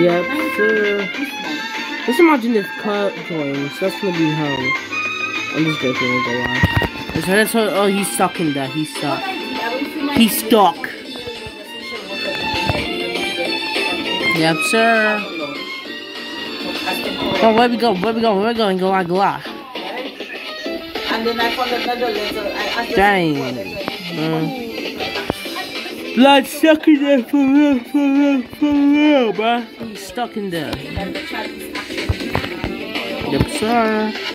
Yep, sir. Just imagine if Kurt joins. That's gonna be hell. I'm just joking, we'll go on. So that's how, oh, he's stuck in there. He's stuck. He's stuck. Yep, sir. Oh, where we go? Where we go? Where we going? Go like that. And then I found another letter. Dang. Mm. Blood stuck in there for real, for real, for real, bruh. He's stuck in there. Yep, sir.